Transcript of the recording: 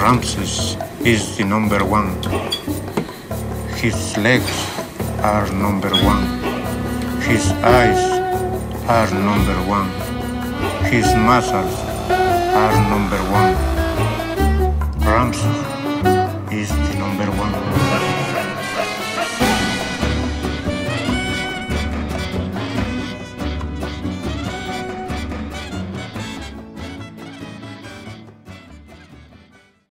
Ramses is the number one. His legs are number one. His eyes are number one. His muscles are number one. Ramses is the number one.